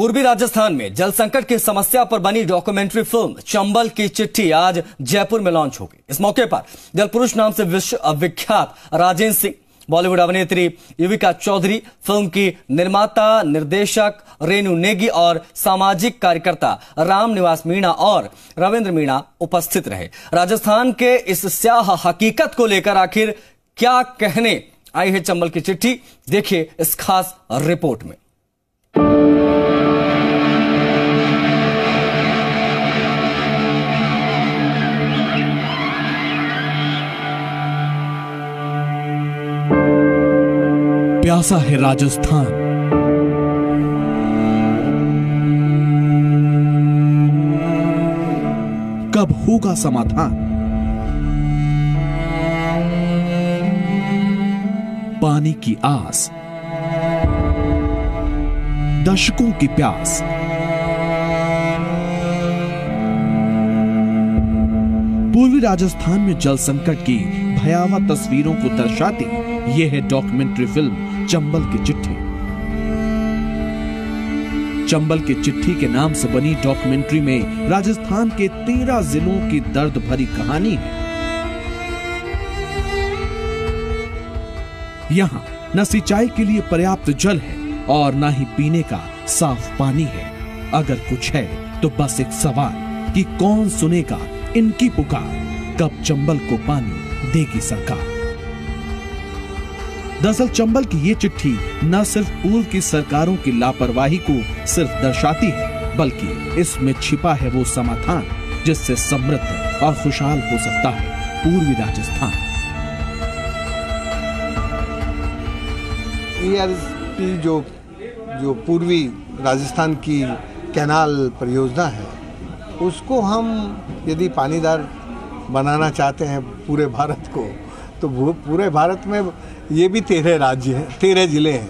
पूर्वी राजस्थान में जल संकट की समस्या पर बनी डॉक्यूमेंट्री फ़िल्म चंबल की चिट्ठी आज जयपुर में लॉन्च होगी। इस मौके पर जल पुरुष नाम से विश्व विख्यात राजेंद्र सिंह, बॉलीवुड अभिनेत्री युविका चौधरी, फ़िल्म की निर्माता, निर्देशक रेणु नेगी और सामाजिक कार्यकर्ता राम निवास मीणा और रविंद्र मीणा उपस्थित रहे। राजस्थान के इस स्याह हकीकत को लेकर आखिर क्या कहने? आई है चंबल की चिट्ठी। देखिए इस खास रिपोर्ट में। प्यासा है राजस्थान। कब होगा समाधान? पानी की आस। दशकों की प्यास। पूर्वी राजस्थान में जल संकट की भयावह तस्वीरों को दर्शाती, यह है डॉक्यूमेंट्री फ़िल्म। चंबल की चिट्ठी। चंबल की चिट्ठी के नाम से बनी डॉक्यूमेंट्री में राजस्थान के तेरह जिलों की दर्द भरी कहानी है। यहाँ न सिंचाई के लिए पर्याप्त जल है और न ही पीने का साफ़ पानी है। अगर कुछ है तो बस एक सवाल कि कौन सुनेगा इनकी पुकार? कब चंबल को पानी देगी सरकार? दरअसल चंबल की ये चिट्ठी न सिर्फ़ पूर्व की सरकारों की लापरवाही को सिर्फ़ दर्शाती है, बल्कि इसमें छिपा है वो समाधान जिससे समृद्ध और खुशहाल हो सकता है पूर्वी राजस्थान। जो जो पूर्वी राजस्थान की कैनाल परियोजना है, उसको हम यदि पानीदार बनाना चाहते हैं पूरे भारत को तो पूरे भारत में ये भी तेरह राज्य हैं तेरह ज़िले हैं।